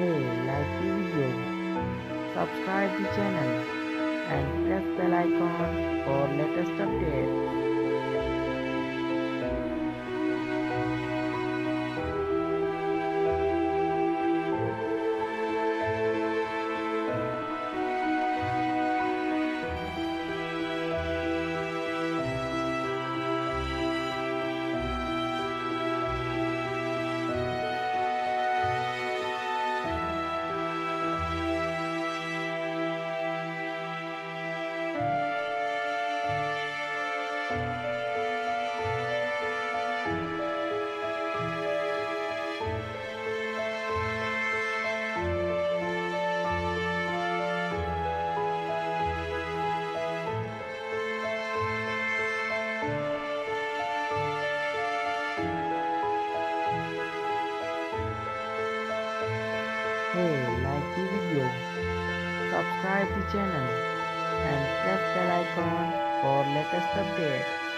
hey like the video subscribe the channel and press bell icon for latest updates. Hey, like the video, subscribe the channel and press the icon for latest updates.